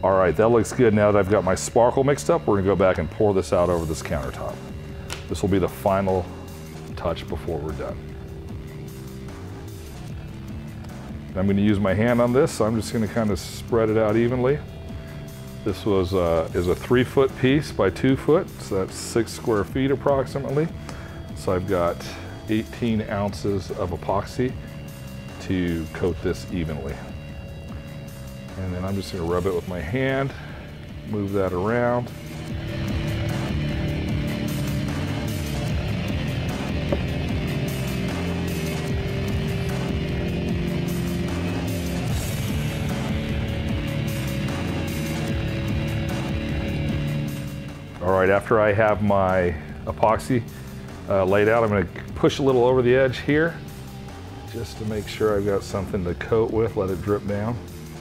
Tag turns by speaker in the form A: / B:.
A: All right, that looks good. Now that I've got my sparkle mixed up, we're gonna go back and pour this out over this countertop. This will be the final touch before we're done. I'm gonna use my hand on this, so I'm just gonna kind of spread it out evenly. This was uh, is a three foot piece by two foot, so that's six square feet approximately. So I've got 18 ounces of epoxy to coat this evenly. And then I'm just gonna rub it with my hand, move that around. All right, after I have my epoxy uh, laid out, I'm gonna push a little over the edge here just to make sure I've got something to coat with, let it drip down.